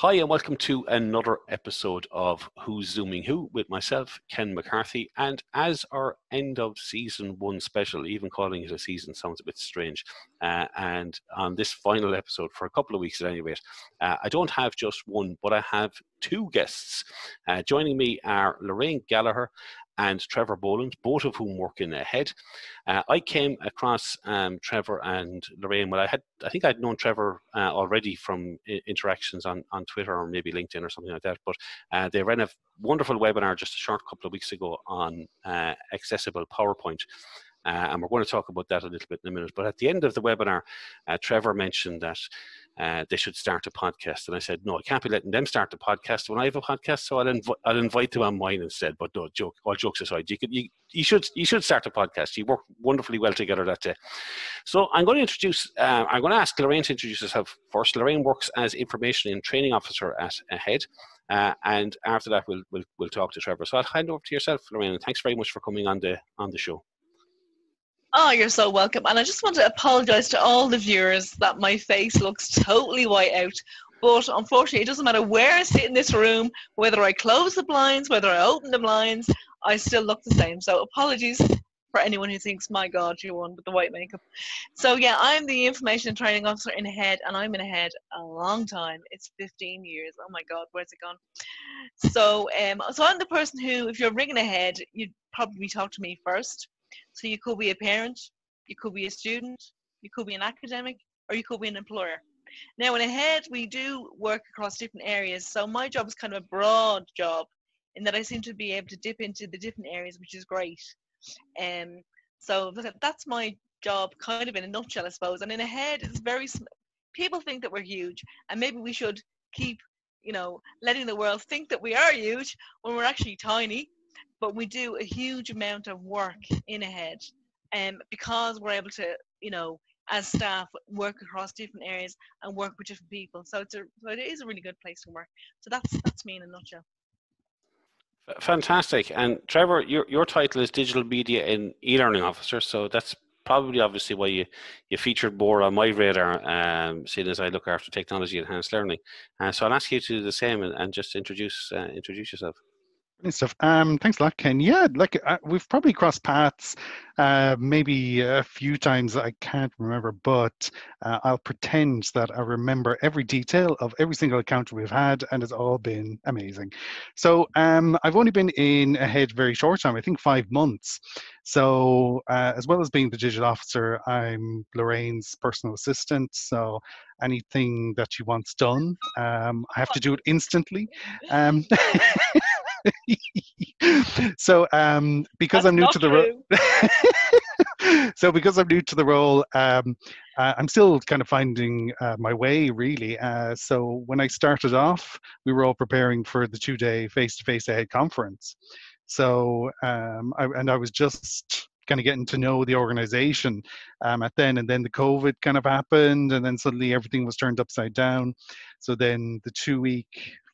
Hi, and welcome to another episode of Who's Zooming Who with myself, Ken McCarthy. And as our end of season one special, even calling it a season sounds a bit strange. Uh, and on this final episode, for a couple of weeks at any rate, uh, I don't have just one, but I have two guests. Uh, joining me are Lorraine Gallagher and Trevor Boland, both of whom work in Ahead. Uh, I came across um, Trevor and Lorraine. Well, I had, I think I'd known Trevor uh, already from I- interactions on, on Twitter or maybe LinkedIn or something like that. But uh, they ran a wonderful webinar just a short couple of weeks ago on uh, accessible PowerPoint. Uh, and we're going to talk about that a little bit in a minute. But at the end of the webinar, uh, Trevor mentioned that uh, they should start a podcast. And I said, no, I can't be letting them start a podcast when I have a podcast. So I'll, inv- I'll invite them on mine instead. But no, joke, all jokes aside, you, could, you, you, should, you should start a podcast. You work wonderfully well together that day. So I'm going to introduce, uh, I'm going to ask Lorraine to introduce herself first. Lorraine works as information and training officer at Ahead. Uh, and after that, we'll, we'll, we'll talk to Trevor. So I'll hand over to yourself, Lorraine, and thanks very much for coming on the, on the show. Oh, you're so welcome. And I just want to apologize to all the viewers that my face looks totally white out. But unfortunately, it doesn't matter where I sit in this room, whether I close the blinds, whether I open the blinds, I still look the same. So apologies for anyone who thinks, my God, you won with the white makeup. So yeah, I'm the information training officer in Ahead, and I'm in Ahead a long time. It's 15 years. Oh my God, where's it gone? So um, so I'm the person who, if you're ringing Ahead, you'd probably talk to me first so you could be a parent, you could be a student, you could be an academic, or you could be an employer. Now, in Ahead, we do work across different areas. So my job is kind of a broad job in that I seem to be able to dip into the different areas, which is great. Um, so that's my job, kind of in a nutshell, I suppose. And in Ahead, it's very people think that we're huge, and maybe we should keep, you know, letting the world think that we are huge when we're actually tiny but we do a huge amount of work in ahead um, because we're able to you know as staff work across different areas and work with different people. So it's a so it is a really good place to work. So that's that's me in a nutshell. Fantastic. And trevor your, your title is digital media and e-learning officer. So that's probably obviously why you, you featured more on my radar um, seeing as i look after technology enhanced learning. Uh, so i'll ask you to do the same and, and just introduce uh, introduce yourself stuff. Um, thanks a lot, Ken. Yeah, like uh, we've probably crossed paths uh, maybe a few times. I can't remember, but uh, I'll pretend that I remember every detail of every single encounter we've had, and it's all been amazing. So um, I've only been in ahead very short time. I think five months. So uh, as well as being the digital officer, I'm Lorraine's personal assistant. So anything that she wants done, um, I have to do it instantly. So um, because That's I'm new to the role, so because I'm new to the role, um, uh, I'm still kind of finding uh, my way really. Uh, so when I started off, we were all preparing for the two-day face-to-face ahead conference. So um, I, and I was just kind of getting to know the organization um, at then and then the covid kind of happened and then suddenly everything was turned upside down so then the two week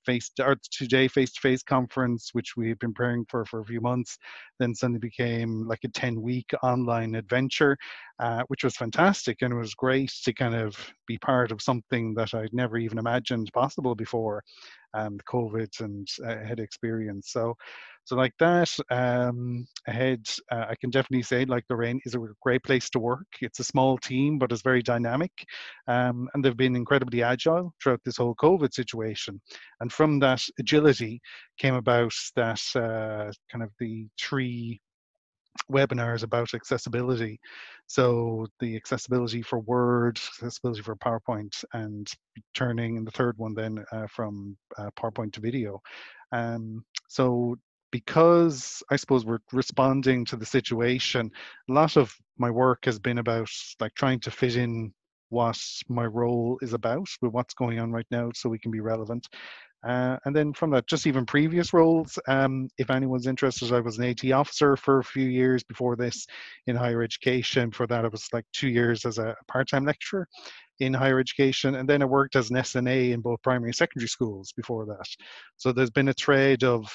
face or two-day face-to-face conference, which we've been preparing for for a few months, then suddenly became like a 10-week online adventure, uh, which was fantastic, and it was great to kind of be part of something that I'd never even imagined possible before, um, COVID and uh, had experience. So so like that, um, ahead, uh, I can definitely say like Lorraine is a great place to work. It's a small team, but it's very dynamic, um, and they've been incredibly agile throughout this whole COVID situation. And from that agility came about that uh, kind of the three webinars about accessibility. So the accessibility for Word, accessibility for PowerPoint, and turning in the third one then uh, from uh, PowerPoint to video. Um, so because I suppose we're responding to the situation, a lot of my work has been about like trying to fit in what my role is about with what's going on right now so we can be relevant. Uh, and then from that, just even previous roles, um, if anyone's interested, I was an AT officer for a few years before this in higher education. For that, I was like two years as a part-time lecturer in higher education, and then I worked as an SNA in both primary and secondary schools before that. So there's been a trade of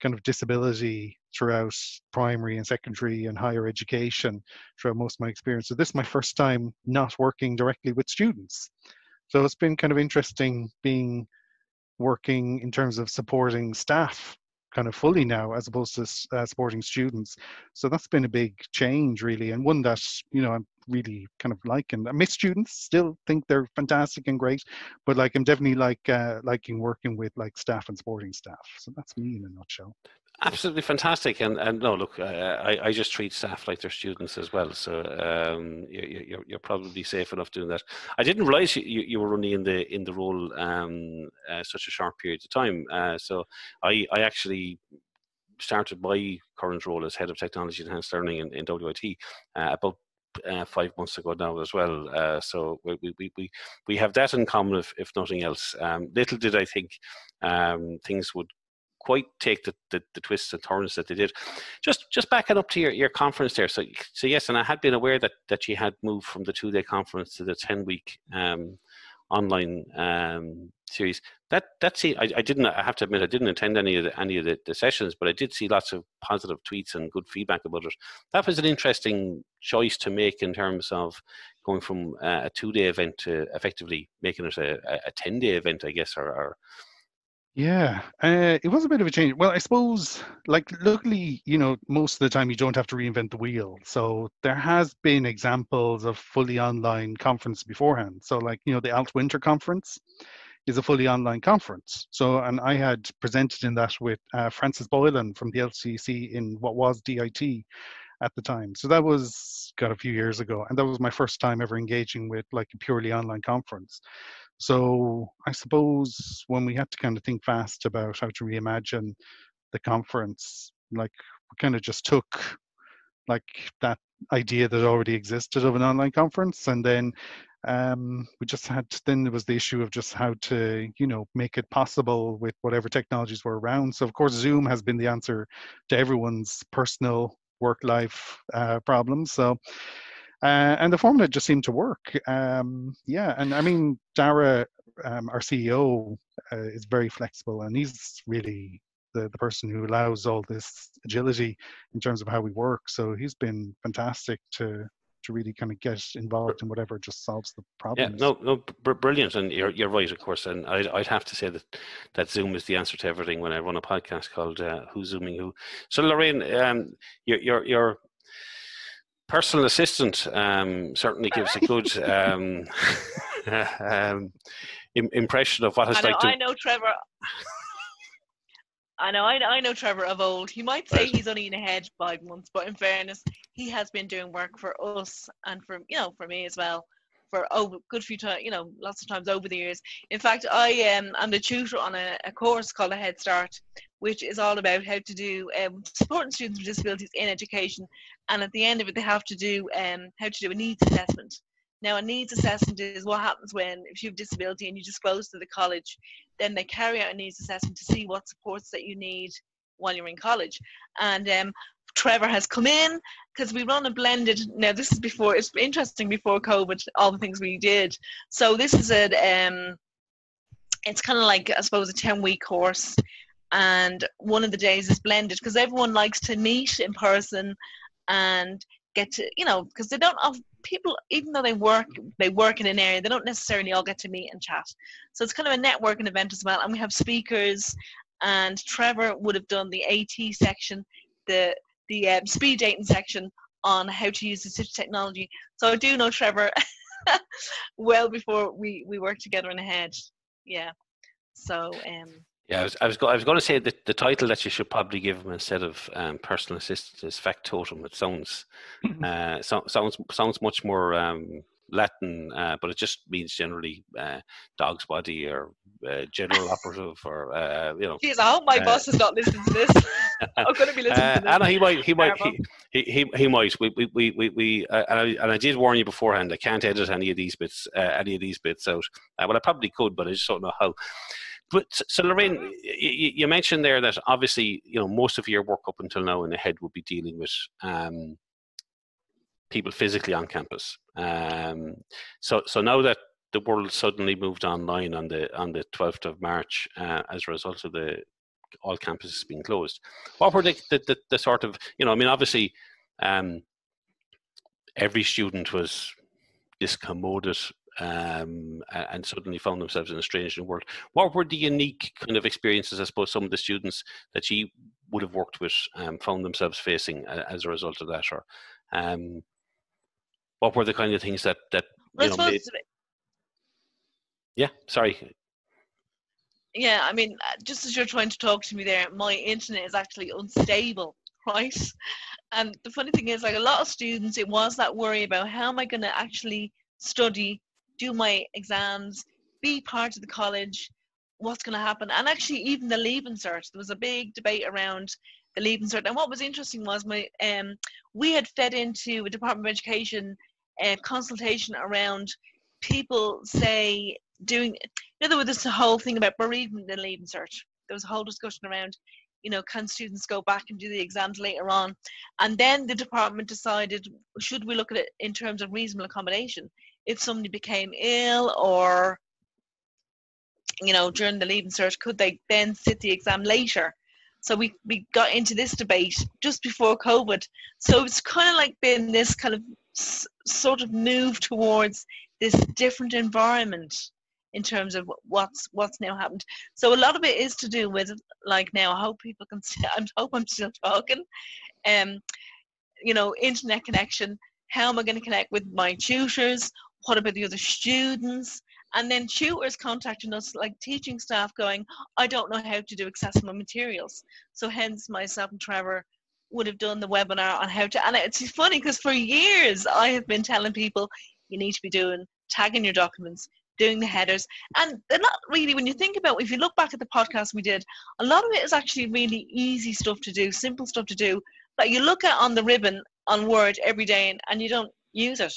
kind of disability throughout primary and secondary and higher education throughout most of my experience. So this is my first time not working directly with students. So it's been kind of interesting being working in terms of supporting staff kind of fully now as opposed to uh, supporting students. So that's been a big change really and one that you know i'm really kind of like and i miss students still think they're fantastic and great but like i'm definitely like uh, liking working with like staff and supporting staff. So that's me in a nutshell Absolutely fantastic, and and no, look, I I just treat staff like they're students as well, so um, you, you're you're probably safe enough doing that. I didn't realize you, you were only in the in the role um, uh, such a short period of time, uh, so I I actually started my current role as head of technology enhanced learning in, in WIT uh, about uh, five months ago now as well. Uh, so we, we, we, we have that in common, if, if nothing else. Um, little did I think um, things would quite take the, the, the, twists and turns that they did. Just just backing up to your, your conference there. So so yes, and I had been aware that that you had moved from the two day conference to the ten week um, online um, series. That that see, I, I, didn't. I have to admit, I didn't attend any of the, any of the, the, sessions, but I did see lots of positive tweets and good feedback about it. That was an interesting choice to make in terms of going from uh, a two day event to effectively making it a, a ten day event, I guess, or, or yeah, uh, it was a bit of a change. Well, I suppose, like, luckily, you know, most of the time you don't have to reinvent the wheel. So there has been examples of fully online conference beforehand. So, like, you know, the ALT Winter Conference is a fully online conference. So, and I had presented in that with uh, Frances Boylan from the LCC in what was DIT at the time. So that was got a few years ago, and that was my first time ever engaging with like a purely online conference. So I suppose when we had to kind of think fast about how to reimagine the conference, like we kind of just took like that idea that already existed of an online conference and then um, we just had then there was the issue of just how to you know make it possible with whatever technologies were around. So of course zoom has been the answer to everyone's personal work life uh, problems. So uh, and the formula just seemed to work. Um, yeah, and I mean, Dara, um, our CEO, uh, is very flexible, and he's really the, the person who allows all this agility in terms of how we work. So he's been fantastic to to really kind of get involved in whatever just solves the problem. Yeah, no, no, br- brilliant, and you're you're right, of course. And I'd I'd have to say that that Zoom is the answer to everything when I run a podcast called uh, Who's Zooming Who. So Lorraine, um, you're you're you're personal assistant um, certainly gives a good um, um, impression of what it's I know, like to. I know Trevor. I know, I know, I know Trevor of old. He might say right. he's only in ahead five months, but in fairness, he has been doing work for us and for you know for me as well for oh good few times you know lots of times over the years. In fact, I am um, am the tutor on a, a course called a Head Start, which is all about how to do um, supporting students with disabilities in education. And at the end of it, they have to do um, how to do a needs assessment. Now, a needs assessment is what happens when, if you have disability and you disclose to the college, then they carry out a needs assessment to see what supports that you need while you're in college. And um, Trevor has come in because we run a blended. Now, this is before, it's interesting before COVID, all the things we did. So, this is a, um, it's kind of like, I suppose, a 10 week course and one of the days is blended because everyone likes to meet in person and get to you know because they don't have people even though they work they work in an area they don't necessarily all get to meet and chat. So it's kind of a networking event as well and we have speakers and trevor would have done the at section the the um, speed dating section on how to use assistive technology. So i do know trevor well before we we worked together in Ahead. Yeah. So um yeah, I was, I was, go, I was going to say that the title that you should probably give him instead of um, personal assistant is factotum. It sounds uh, so, sounds sounds much more um, Latin, uh, but it just means generally uh, dog's body or uh, general operative or uh, you know. Jeez, I hope my uh, boss is not listening to this. I'm going to be listening to this. Anna, he might, he might, he, he, he, he might. We, we, we, we, we and, I, and I did warn you beforehand. I can't edit any of these bits, any of these bits out. well, I probably could, but I just don't know how but so Lorraine, you, mentioned there that obviously you know most of your work up until now in the head would be dealing with um, people physically on campus. Um, so so now that the world suddenly moved online on the on the 12th of March uh, as a result of the all campuses being closed, what were the the, the, the sort of you know I mean obviously um, every student was discommoded um, and suddenly found themselves in a strange new world. What were the unique kind of experiences, I suppose, some of the students that you would have worked with um, found themselves facing as a result of that, or um, what were the kind of things that that you know, made... yeah, sorry. Yeah, I mean, uh, just as you're trying to talk to me there, my internet is actually unstable, right? And the funny thing is, like a lot of students, it was that worry about how am I going to actually study, do my exams, be part of the college, what's going to happen. And actually, even the Leaving Cert, there was a big debate around the Leaving Cert. And what was interesting was my um, we had fed into a Department of Education uh, consultation around people say doing. In other words, this whole thing about bereavement and Leaving Cert. There was a whole discussion around you know, can students go back and do the exams later on? And then the department decided, should we look at it in terms of reasonable accommodation? If somebody became ill or, you know, during the leaving cert, could they then sit the exam later? So we, we got into this debate just before COVID. So it's kind of like been this kind of s- sort of move towards this different environment in terms of what's what's now happened. So a lot of it is to do with like now. I hope people can. See, I hope I'm still talking. Um, you know, internet connection. How am I going to connect with my tutors? What about the other students? And then tutors contacting us, like teaching staff, going, I don't know how to do accessible materials. So hence myself and Trevor would have done the webinar on how to. And it's funny because for years I have been telling people you need to be doing tagging your documents, doing the headers. And they're not really, when you think about, if you look back at the podcast we did, a lot of it is actually really easy stuff to do, simple stuff to do. That you look at on the ribbon on Word every day and, and you don't use it,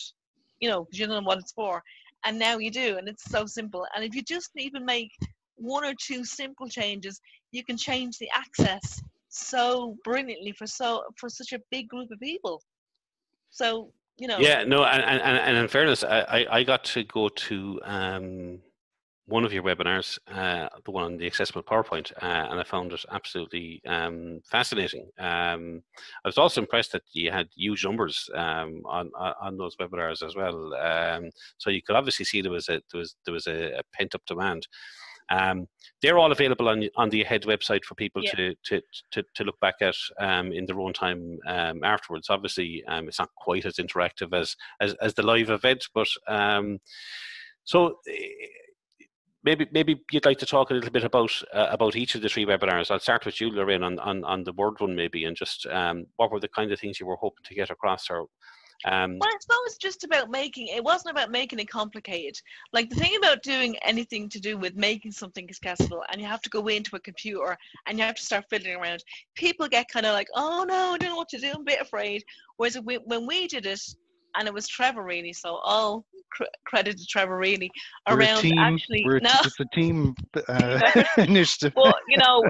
you know, because you don't know what it's for. And now you do, and it's so simple. And if you just even make one or two simple changes, you can change the access so brilliantly for so for such a big group of people. So you know. Yeah, no, and and, and in fairness, I, I got to go to um, one of your webinars, uh, the one on the accessible PowerPoint, uh, and I found it absolutely um, fascinating. Um, I was also impressed that you had huge numbers um, on, on those webinars as well. Um, so you could obviously see there was a there was there was a, a pent up demand. Um, they're all available on on the Ahead website for people yeah. to, to, to to look back at um, in their own time um, afterwards. Obviously, um, it's not quite as interactive as as, as the live event, but um, so. Maybe, maybe you'd like to talk a little bit about uh, about each of the three webinars. I'll start with you, Lorraine, on, on, on the word one, maybe, and just um, what were the kind of things you were hoping to get across, or um, well, I suppose just about making it wasn't about making it complicated. Like the thing about doing anything to do with making something accessible, and you have to go into a computer and you have to start fiddling around. People get kind of like, "Oh no, I don't know what to do. I'm a bit afraid." Whereas when we did it, and it was Trevor really. So all cr- credit to Trevor really around team, actually. We're no, it's a team uh, initiative. Well, you know,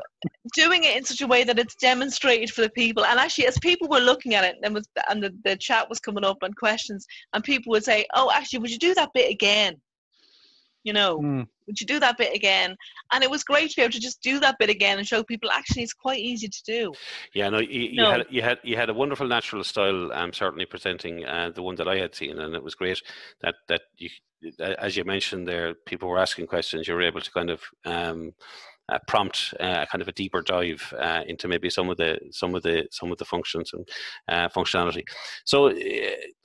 doing it in such a way that it's demonstrated for the people, and actually, as people were looking at it, and was and the, the chat was coming up and questions, and people would say, "Oh, actually, would you do that bit again?" You know, mm would you do that bit again and it was great to be able to just do that bit again and show people actually it's quite easy to do yeah no you, you no. had you had you had a wonderful natural style um certainly presenting uh, the one that i had seen and it was great that that you as you mentioned there people were asking questions you were able to kind of um uh, prompt uh, kind of a deeper dive uh, into maybe some of the some of the some of the functions and uh, functionality. So uh,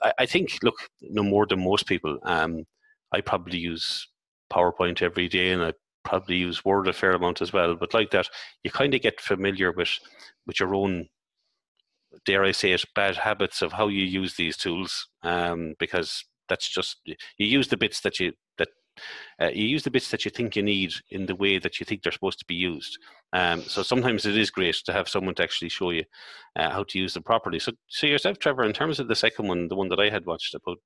I, I, think, look, no more than most people, um, I probably use PowerPoint every day, and I probably use Word a fair amount as well. But like that, you kind of get familiar with with your own, dare I say it, bad habits of how you use these tools, um, because that's just you use the bits that you that uh, you use the bits that you think you need in the way that you think they're supposed to be used. Um, so sometimes it is great to have someone to actually show you uh, how to use them properly. So, so yourself, Trevor, in terms of the second one, the one that I had watched about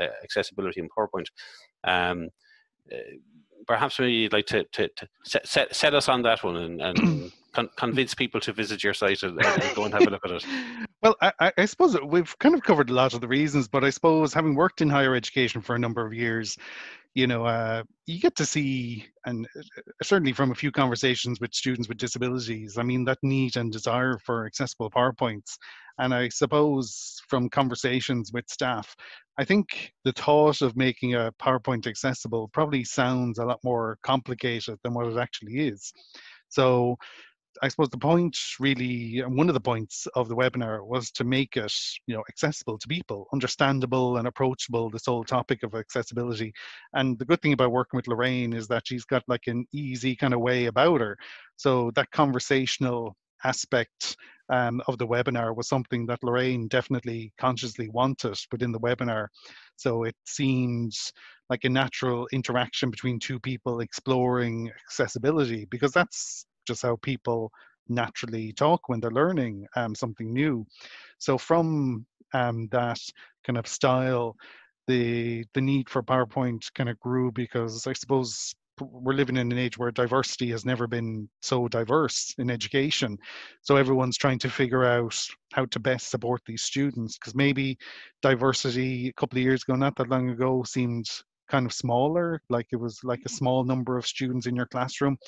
uh, accessibility in PowerPoint, um, Uh, perhaps maybe you'd like to, to, to set, set, set us on that one and, and con- convince people to visit your site and, and, go and have a look at it. Well, I, I, suppose we've kind of covered a lot of the reasons, but I suppose having worked in higher education for a number of years, you know, uh, you get to see, and uh, certainly from a few conversations with students with disabilities, I mean, that need and desire for accessible PowerPoints. And I suppose from conversations with staff, I think the thought of making a PowerPoint accessible probably sounds a lot more complicated than what it actually is. So I suppose the point really, one of the points of the webinar was to make it, you know, accessible to people, understandable and approachable. This whole topic of accessibility, and the good thing about working with Lorraine is that she's got like an easy kind of way about her. So that conversational aspect um, of the webinar was something that Lorraine definitely consciously wanted within the webinar. So it seems like a natural interaction between two people exploring accessibility because that's just how people naturally talk when they're learning um, something new. So from um, that kind of style, the the need for PowerPoint kind of grew because I suppose we're living in an age where diversity has never been so diverse in education. So everyone's trying to figure out how to best support these students because maybe diversity a couple of years ago, not that long ago, seemed kind of smaller, like it was like a small number of students in your classroom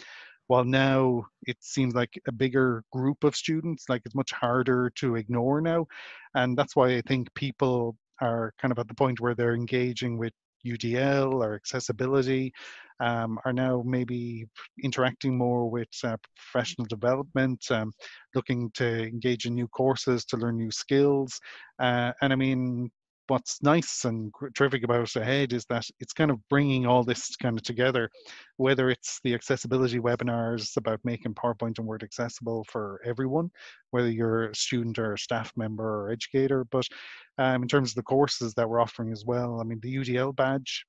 while now it seems like a bigger group of students like it's much harder to ignore now and that's why i think people are kind of at the point where they're engaging with udl or accessibility um, are now maybe interacting more with uh, professional development um, looking to engage in new courses to learn new skills uh, and i mean what's nice and terrific about ahead is that it's kind of bringing all this kind of together whether it's the accessibility webinars about making powerpoint and word accessible for everyone whether you're a student or a staff member or educator but um, in terms of the courses that we're offering as well i mean the udl badge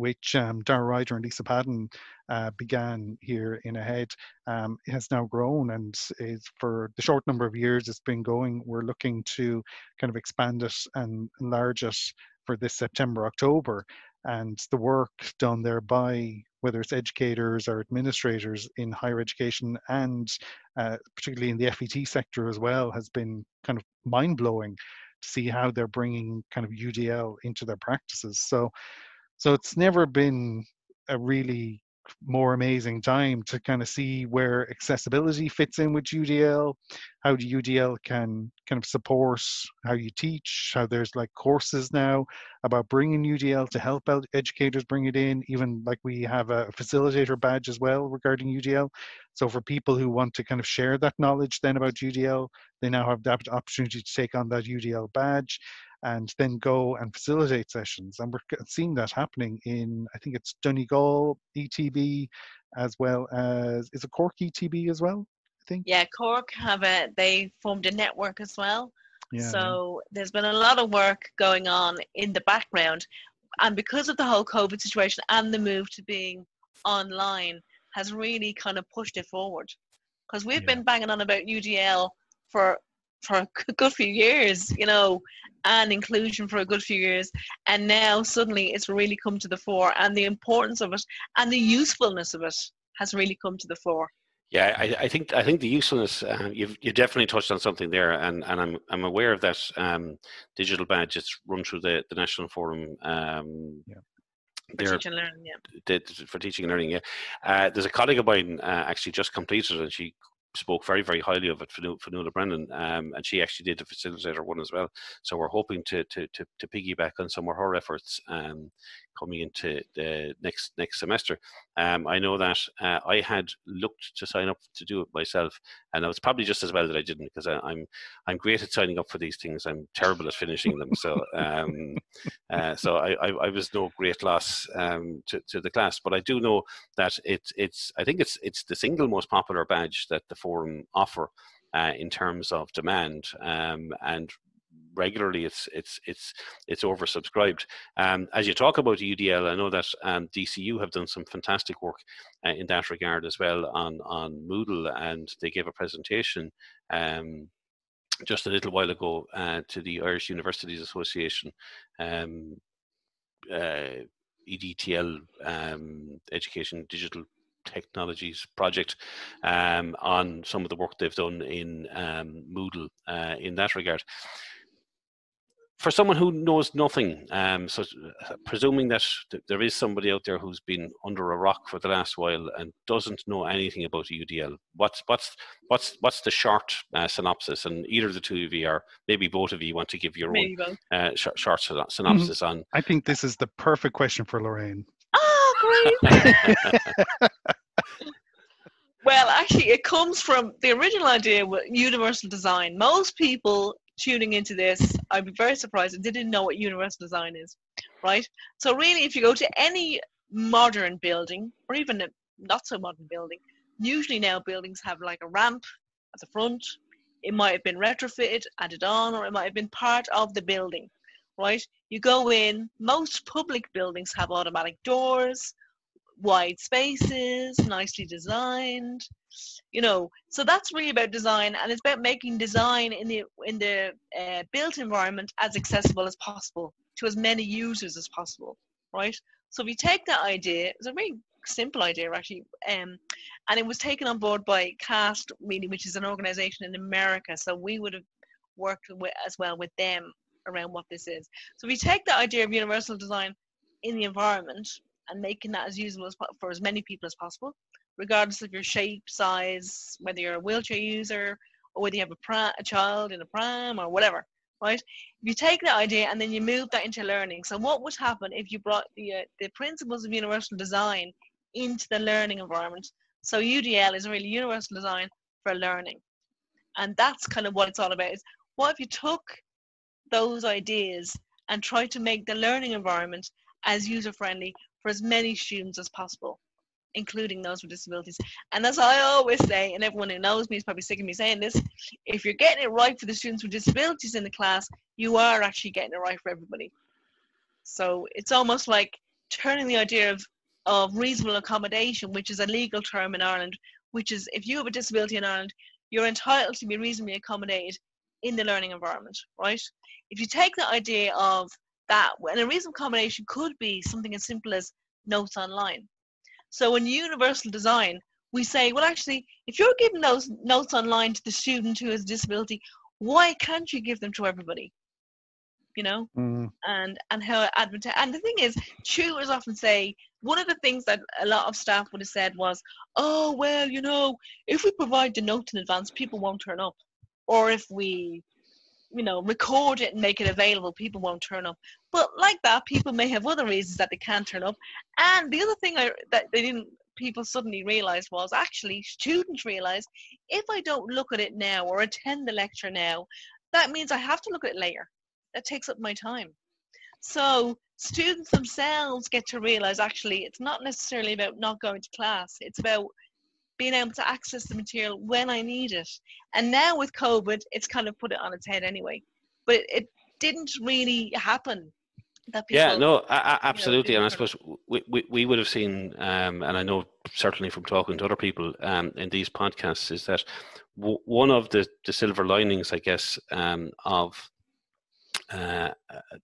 which um, Dara Ryder and Lisa Padden uh, began here in Ahead, um, has now grown and is for the short number of years it's been going. We're looking to kind of expand it and enlarge it for this September, October. And the work done there by whether it's educators or administrators in higher education and uh, particularly in the FET sector as well has been kind of mind blowing to see how they're bringing kind of UDL into their practices. So so it's never been a really more amazing time to kind of see where accessibility fits in with UDL, how the UDL can kind of support how you teach, how there's like courses now about bringing UDL to help educators bring it in, even like we have a facilitator badge as well regarding UDL. So for people who want to kind of share that knowledge then about UDL, they now have that opportunity to take on that UDL badge and then go and facilitate sessions. And we're seeing that happening in, I think it's Donegal ETB, as well as, is it Cork ETB as well? I think. Yeah, Cork have a, they formed a network as well. Yeah, so there's been a lot of work going on in the background. And because of the whole COVID situation and the move to being online has really kind of pushed it forward. Because we've yeah. been banging on about UDL for for a good few years, you know, and inclusion for a good few years. And now suddenly it's really come to the fore, and the importance of it and the usefulness of it has really come to the fore. Yeah, I, I think I think the usefulness uh, you've you definitely touched on something there, and, and I'm I'm aware of that um, digital badge. It's run through the, the national forum. Um, yeah. For teaching and learning, yeah. for teaching and learning, yeah. Uh, there's a colleague of mine uh, actually just completed, and she spoke very, very highly of it, Fionnuala Brennan, um, and she actually did the facilitator one as well. So we're hoping to to to, to piggyback on some of her efforts um, coming into the next next semester. Um, I know that uh, I had looked to sign up to do it myself, and it was probably just as well that I didn't because I'm, I'm great at signing up for these things. I'm terrible at finishing them. So um, uh, so I, I, I was no great loss um, to to the class, but I do know that it's it's I think it's it's the single most popular badge that the forum offer. Uh, in terms of demand um, and regularly it's it's it's it's oversubscribed. Um, as you talk about UDL, I know that um, DCU have done some fantastic work uh, in that regard as well on on Moodle, and they gave a presentation. Um, just a little while ago uh, to the Irish Universities Association um, uh, EDTL um, Education Digital Technologies project um, on some of the work they've done in um, Moodle uh, in that regard for someone who knows nothing, um, so uh, presuming that there is somebody out there who's been under a rock for the last while and doesn't know anything about UDL, what's what's what's what's the short uh, synopsis? And either the two of you, or maybe both of you, want to give your Maybe own both. uh, short, short syno- synopsis on. I think this is the perfect question for Lorraine. Oh, great. Well, actually, it comes from the original idea with universal design. Most people tuning into this, I'd be very surprised if they didn't know what universal design is, right? So, really, if you go to any modern building or even a not so modern building, usually now buildings have like a ramp at the front. It might have been retrofitted, added on, or it might have been part of the building, right? You go in, most public buildings have automatic doors, wide spaces, nicely designed. You know, so that's really about design, and it's about making design in the in the uh, built environment as accessible as possible to as many users as possible, right? So if you take that idea, it's a very simple idea actually, um, and it was taken on board by CAST, really, which is an organization in America. So we would have worked with, as well with them around what this is. So if you take the idea of universal design in the environment and making that as usable as, for as many people as possible, regardless of your shape, size, whether you're a wheelchair user or whether you have a, a child in a pram or whatever, right? If you take that idea and then you move that into learning, so what would happen if you brought the uh, the principles of universal design into the learning environment? So UDL is really universal design for learning, and that's kind of what it's all about. Is what if you took those ideas and tried to make the learning environment as user friendly for as many students as possible, including those with disabilities. And as I always say, and everyone who knows me is probably sick of me saying this, if you're getting it right for the students with disabilities in the class, you are actually getting it right for everybody. So it's almost like turning the idea of, of reasonable accommodation, which is a legal term in Ireland, which is if you have a disability in Ireland, you're entitled to be reasonably accommodated in the learning environment, right? If you take the idea of that, and a reasonable accommodation could be something as simple as notes online. So in universal design, we say, well, actually, if you're giving those notes online to the student who has a disability, why can't you give them to everybody? You know, Mm, and and how advert and the thing is tutors often say one of the things that a lot of staff would have said was oh well you know if we provide the notes in advance people won't turn up or if we you know record it and make it available people won't turn up but like that people may have other reasons that they can't turn up and the other thing I, that they didn't people suddenly realized was actually students realized if i don't look at it now or attend the lecture now that means i have to look at it later that takes up my time. So students themselves get to realize actually it's not necessarily about not going to class. It's about being able to access the material when I need it. And now with COVID, it's kind of put it on its head anyway. But it, it didn't really happen. That people, Yeah, no, a- a- absolutely, and I suppose we, we, we would have seen, um, and I know certainly from talking to other people um, in these podcasts, is that w- one of the, the silver linings, I guess, um, of uh,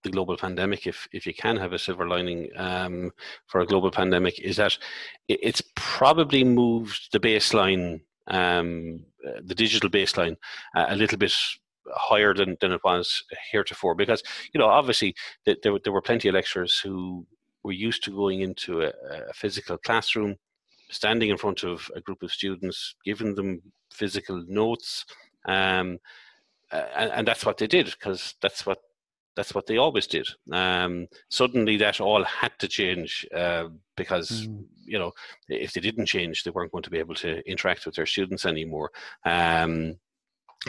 the global pandemic, if if you can have a silver lining um, for a global pandemic, is that it's probably moved the baseline, um, uh, the digital baseline, uh, a little bit higher than, than it was heretofore. Because you know, obviously, th- there were- there were plenty of lecturers who were used to going into a, a physical classroom, standing in front of a group of students, giving them physical notes. Um, uh, and, and that's what they did because that's what that's what they always did. Um, suddenly, that all had to change uh, because Mm. you know if they didn't change, they weren't going to be able to interact with their students anymore. Um,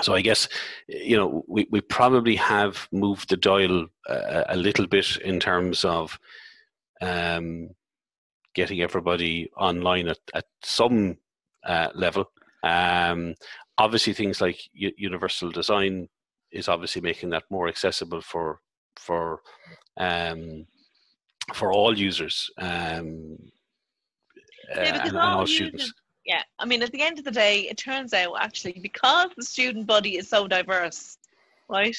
so I guess you know we, we probably have moved the dial a, a little bit in terms of um, getting everybody online at, at some uh, level. Um, obviously, things like u- universal design is obviously making that more accessible for for um, for all users um, uh, Yeah, because and, and all all students. users- Yeah, I mean, at the end of the day, it turns out actually because the student body is so diverse, right?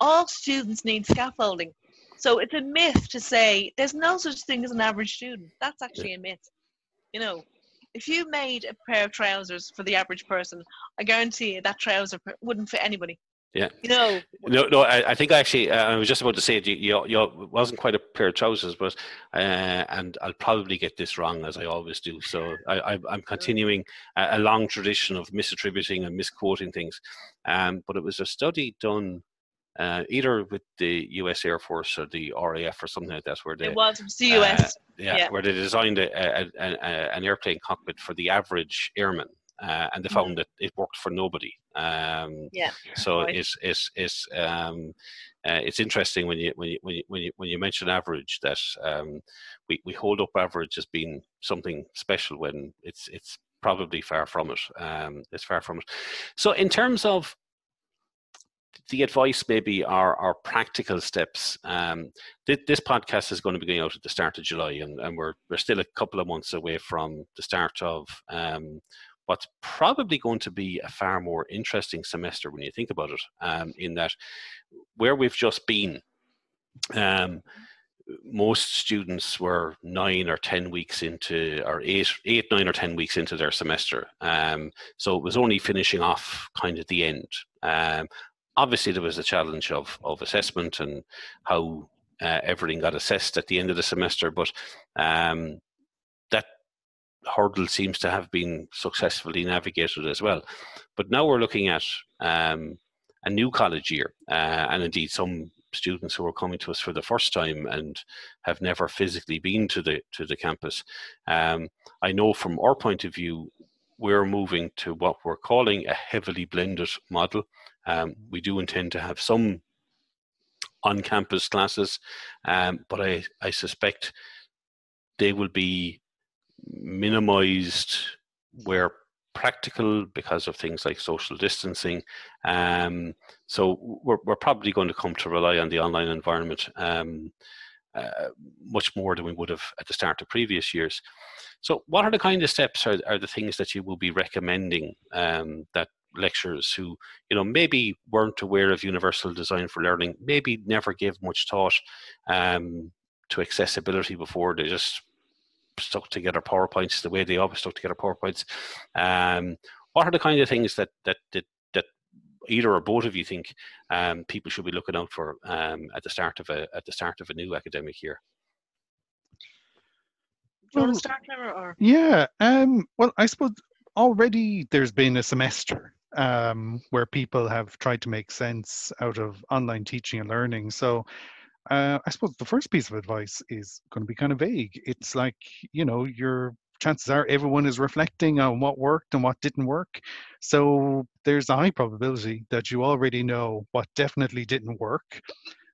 All students need scaffolding. So it's a myth to say there's no such thing as an average student. That's actually a myth. You know, if you made a pair of trousers for the average person, I guarantee you that trouser wouldn't fit anybody. Yeah. No. No, no. I, think I think actually, uh, I was just about to say it. You, you, you wasn't quite a pair of trousers, but uh, and I'll probably get this wrong as I always do. So I, I, am continuing a, a, long tradition of misattributing and misquoting things. Um, but it was a study done uh, either with the U.S. Air Force or the RAF or something like that, where they it was from CUS. Uh, yeah, yeah, where they designed a, a, a, an airplane cockpit for the average airman uh, and they mm-hmm. found that it worked for nobody. Um, yeah. So right. it's it's it's um, uh, it's interesting when you when you when you when you, when you mention average that um, we we hold up average as being something special when it's it's probably far from it. Um, it's far from it. So in terms of the advice maybe are, are practical steps. Um, th- this podcast is going to be going out at the start of July, and, and we're, we're still a couple of months away from the start of um, what's probably going to be a far more interesting semester when you think about it, um, in that where we've just been, um, most students were nine or ten weeks into, or eight, eight, nine or ten weeks into their semester. Um, so it was only finishing off kind of the end. Um, obviously, there was a challenge of of assessment and how uh, everything got assessed at the end of the semester, but um, hurdle seems to have been successfully navigated as well. But now we're looking at um, a new college year, uh, and indeed some students who are coming to us for the first time and have never physically been to the to the campus. Um, I know from our point of view, we're moving to what we're calling a heavily blended model. Um, we do intend to have some on-campus classes, um, but I, I suspect they will be minimized where practical because of things like social distancing. Um, so we're, we're probably going to come to rely on the online environment um, uh, much more than we would have at the start of previous years. So what are the kind of steps are, are the things that you will be recommending um, that lecturers who you know maybe weren't aware of universal design for learning maybe never gave much thought um, to accessibility before they just stuck together PowerPoints the way they always stuck together PowerPoints. Um, what are the kind of things that that that, that either or both of you think um, people should be looking out for um, at the start of a at the start of a new academic year? Do you want to start, or? Yeah. Um, well, I suppose already there's been a semester um, where people have tried to make sense out of online teaching and learning. So uh, I suppose the first piece of advice is going to be kind of vague. It's like, you know, your chances are everyone is reflecting on what worked and what didn't work. So there's a high probability that you already know what definitely didn't work.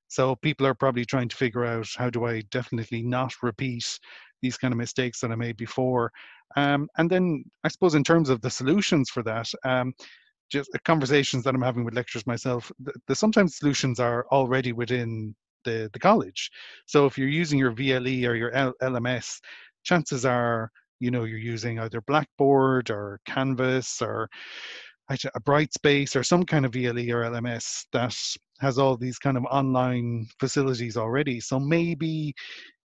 So people are probably trying to figure out how do I definitely not repeat these kind of mistakes that I made before. Um, and then I suppose in terms of the solutions for that, um, just conversations that I'm having with lecturers myself, the, the sometimes solutions are already within the, the college. So if you're using your VLE or your L- LMS, chances are you know you're using either Blackboard or Canvas or a Brightspace or some kind of VLE or LMS that has all these kind of online facilities already. So maybe,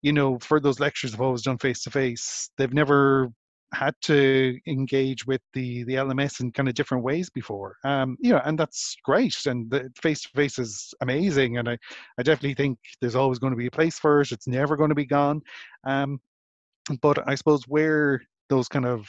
you know, for those lectures have always done face to face, they've never had to engage with the the LMS in kind of different ways before. Um, you know, and that's great. And the face to face is amazing. And I, I definitely think there's always going to be a place for it. It's never going to be gone. Um, but I suppose where those kind of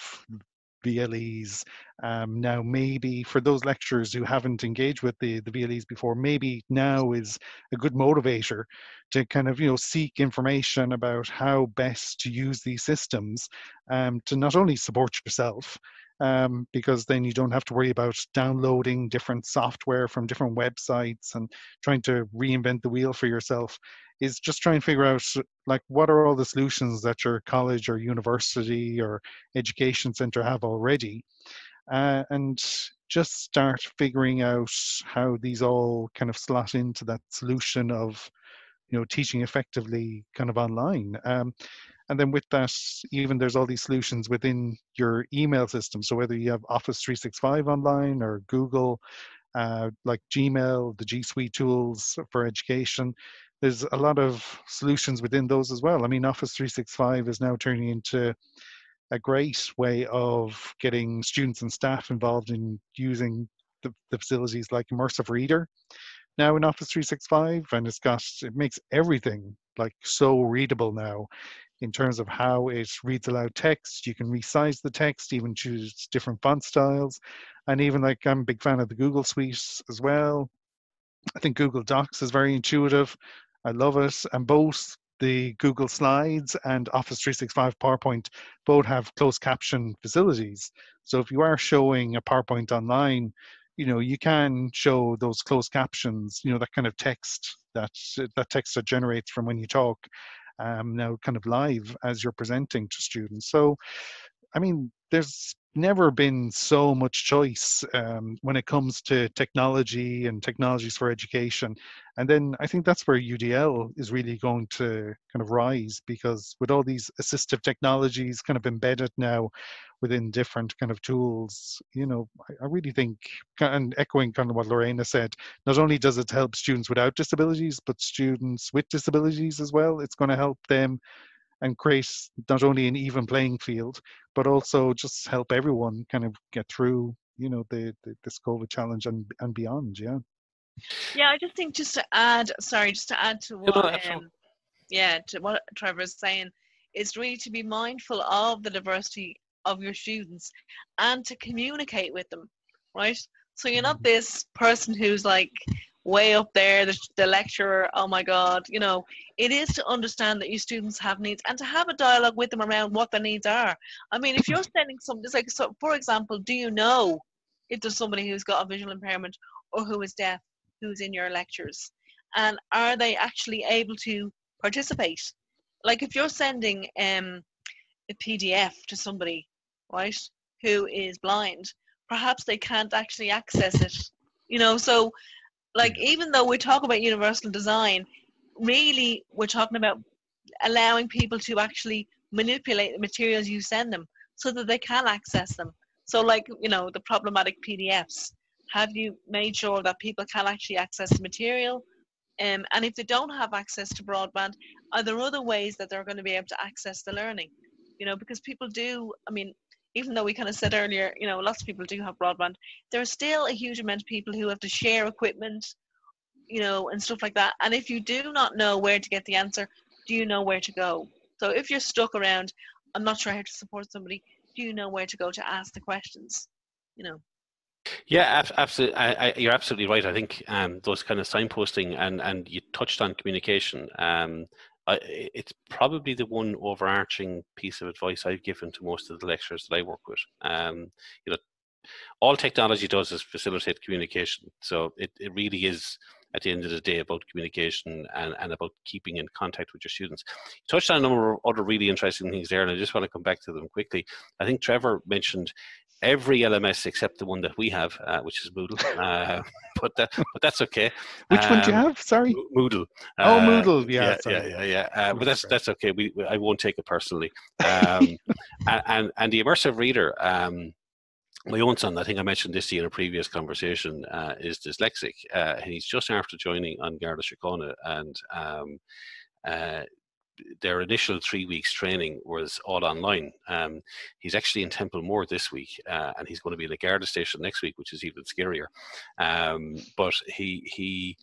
VLEs. Um, now, maybe for those lecturers who haven't engaged with the, the VLEs before, maybe now is a good motivator to kind of, you know, seek information about how best to use these systems um, to not only support yourself, um, because then you don't have to worry about downloading different software from different websites and trying to reinvent the wheel for yourself. Is just try and figure out like what are all the solutions that your college or university or education center have already uh, and just start figuring out how these all kind of slot into that solution of you know teaching effectively kind of online. Um, and then with that even there's all these solutions within your email system. So whether you have office 365 online or google uh, like gmail the g suite tools for education there's a lot of solutions within those as well. I mean office 365 is now turning into a great way of getting students and staff involved in using the, the facilities like Immersive Reader now in Office 365, and it's got it makes everything like so readable now in terms of how it reads aloud text. You can resize the text, even choose different font styles, and even like I'm a big fan of the Google Suite as well. I think Google Docs is very intuitive. I love it, and both the Google Slides and Office 365 PowerPoint both have closed caption facilities. So if you are showing a PowerPoint online, you know you can show those closed captions, you know that kind of text that that text that generates from when you talk, um, now kind of live as you're presenting to students. So, I mean, there's never been so much choice um, when it comes to technology and technologies for education. And then I think that's where UDL is really going to kind of rise because with all these assistive technologies kind of embedded now within different kind of tools, you know, I, I really think, and echoing kind of what Lorraine said, not only does it help students without disabilities, but students with disabilities as well. It's going to help them and create not only an even playing field, but also just help everyone kind of get through, you know, the, the this COVID challenge and and beyond. Yeah. Yeah, I just think just to add, sorry, just to add to what, um, yeah, to what Trevor is saying, is really to be mindful of the diversity of your students and to communicate with them, right? So you're not mm-hmm. this person who's like way up there, the, the lecturer, oh my God, you know, it is to understand that your students have needs and to have a dialogue with them around what their needs are. I mean, if you're sending something, it's like, so for example, do you know if there's somebody who's got a visual impairment or who is deaf who's in your lectures? And are they actually able to participate? Like if you're sending um, a PDF to somebody, right, who is blind, perhaps they can't actually access it. You know, so like even though we talk about universal design really we're talking about allowing people to actually manipulate the materials you send them so that they can access them. So like you know the problematic pdfs have you made sure that people can actually access the material? Um, and if they don't have access to broadband are there other ways that they're going to be able to access the learning? You know because people do i mean even though we kind of said earlier, you know, lots of people do have broadband, there's still a huge amount of people who have to share equipment, you know, and stuff like that. And if you do not know where to get the answer, do you know where to go? So if you're stuck around, I'm not sure how to support somebody, do you know where to go to ask the questions? You know. Yeah, absolutely. I, I, you're absolutely right. I think um, those kind of signposting and and you touched on communication. Um, it's probably the one overarching piece of advice I've given to most of the lecturers that I work with. Um, you know, all technology does is facilitate communication. So it, it really is at the end of the day about communication and, and about keeping in contact with your students. You touched on a number of other really interesting things there, and I just want to come back to them quickly. I think Trevor mentioned every LMS except the one that we have, uh, which is Moodle. Uh, but that, but that's okay. Which um, one do you um, have? Sorry, Moodle. Oh, uh, Moodle. Yeah, yeah, yeah, yeah. yeah. Uh, but that's that's okay. We, I won't take it personally. Um, and, and, and the immersive reader. Um, my own son, I think I mentioned this to you in a previous conversation, uh, is dyslexic. Uh, and he's just after joining on Garda Síochána, and um, uh, their initial three weeks training was all online. Um, he's actually in Templemore this week, uh, and he's going to be in the Garda station next week, which is even scarier. Um, but he he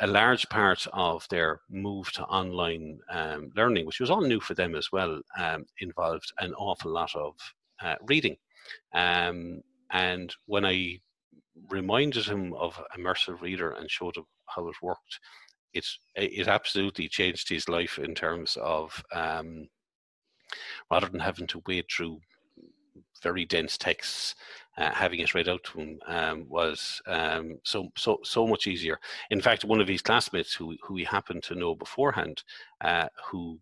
a large part of their move to online um, learning, which was all new for them as well, um, involved an awful lot of uh, reading. Um, and when I reminded him of immersive reader and showed him how it worked, it's it absolutely changed his life in terms of um, rather than having to wade through very dense texts, uh, having it read out to him um, was um, so so so much easier. In fact, one of his classmates, who who he happened to know beforehand, uh, who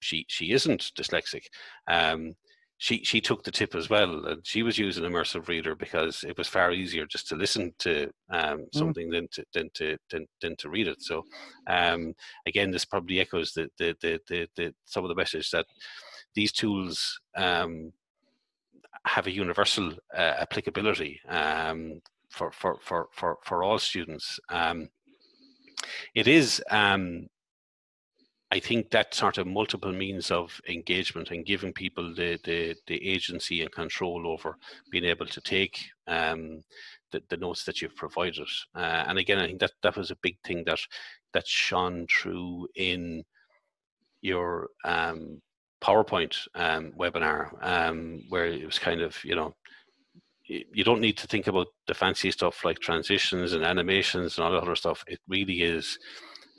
she she isn't dyslexic, um, she she took the tip as well and she was using immersive reader because it was far easier just to listen to um, mm. something mm. than to than to than, than to read it so um, again this probably echoes the the, the the, the, some of the message that these tools um, have a universal uh, applicability um, for, for, for, for, for all students um, it is um, I think that sort of multiple means of engagement and giving people the, the, the agency and control over being able to take um, the, the notes that you've provided. Uh, and again, I think that that was a big thing that that shone through in your um, PowerPoint um, webinar, um, where it was kind of you know you don't need to think about the fancy stuff like transitions and animations and all that other stuff. It really is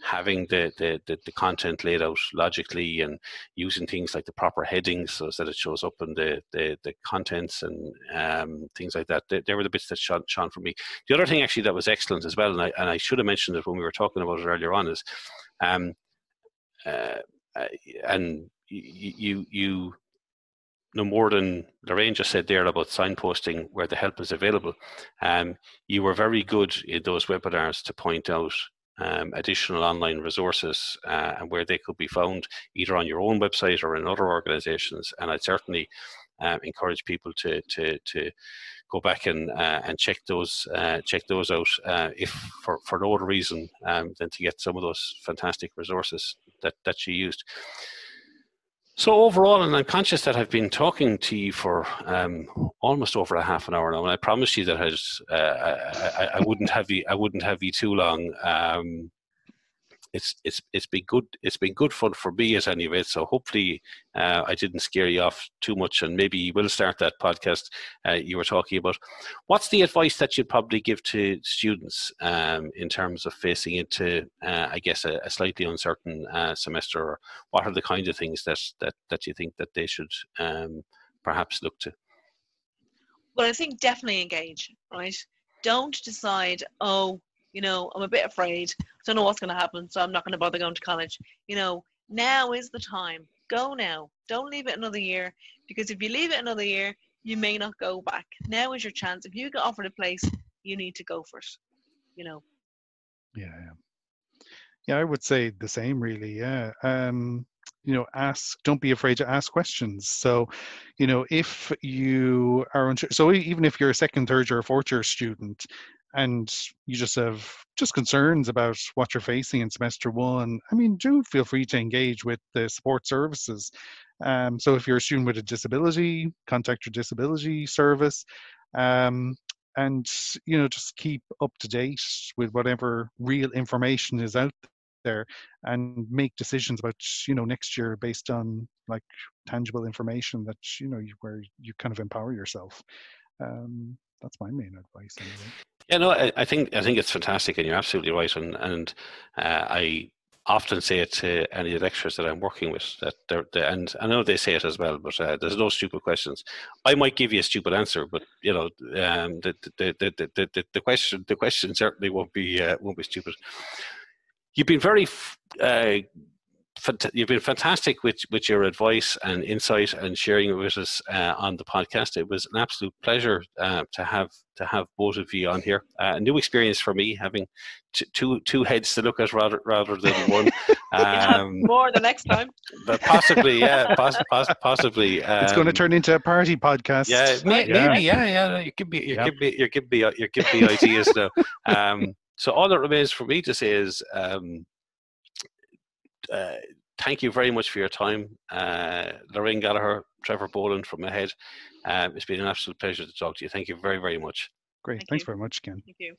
having the, the, the, the, content laid out logically and using things like the proper headings so that it shows up in the, the, the contents and um, things like that. They, were the bits that shone, shone for me. The other thing actually that was excellent as well, and I, and I should have mentioned it when we were talking about it earlier on, is um, uh, and you, you, no more than Lorraine just said there about signposting where the help is available. Um, you were very good in those webinars to point out um, additional online resources uh, and where they could be found either on your own website or in other organizations. And I'd certainly um, encourage people to, to, to go back and, uh, and check those, uh, check those out uh, if for, for no other reason um, than to get some of those fantastic resources that, that she used. So overall, and I'm conscious that I've been talking to you for um, almost over a half an hour now, and I promised you that I, uh, I, I, wouldn't have you. I wouldn't have you too long. Um, it's it's it's been good. It's been good fun for me at any rate. So hopefully, uh, I didn't scare you off too much, and maybe you will start that podcast uh, you were talking about. What's the advice that you'd probably give to students um, in terms of facing into, uh, I guess, a, a slightly uncertain uh, semester? Or what are the kind of things that that that you think that they should um, perhaps look to? Well, I think definitely engage. Right. Don't decide. Oh, you know, I'm a bit afraid. I don't know what's going to happen, so I'm not going to bother going to college. You know, now is the time. Go now. Don't leave it another year because if you leave it another year, you may not go back. Now is your chance. If you get offered a place, you need to go for it. You know. Yeah, yeah. I would say the same really. Yeah. Um you know ask don't be afraid to ask questions so you know if you are unsure so even if you're a second third or fourth year student and you just have just concerns about what you're facing in semester one, I mean, do feel free to engage with the support services. Um, so if you're a student with a disability, contact your disability service. Um, and you know just keep up to date with whatever real information is out there and make decisions about you know next year based on like tangible information that you know where you kind of empower yourself um, that's my main advice anyway. Yeah, no, I, I, think I think it's fantastic, and you're absolutely right. And and uh, I often say it to any of the lecturers that I'm working with that they're, they're and I know they say it as well, but uh, there's no stupid questions. I might give you a stupid answer, but you know, um, the, the, the, the, the, the question the question certainly won't be uh, won't be stupid. You've been very uh, you've been fantastic with, with your advice and insight and sharing it with us uh, on the podcast. It was an absolute pleasure uh, to have to have both of you on here. Uh, a new experience for me, having t- two two heads to look at rather rather than one. Um, more the next time. But possibly, yeah, poss- poss- possibly. Um, it's going to turn into a party podcast. Yeah, may- yeah. maybe, yeah, yeah. You give me, you yep. give me, you give me, you give me ideas now. Um, so all that remains for me to say is. Um, uh, thank you very much for your time. Uh, Lorraine Gallagher, Trevor Boland from Ahead. Um, it's been an absolute pleasure to talk to you. Thank you very, very much. Great. Thank Thanks you. very much, Ken. Thank you.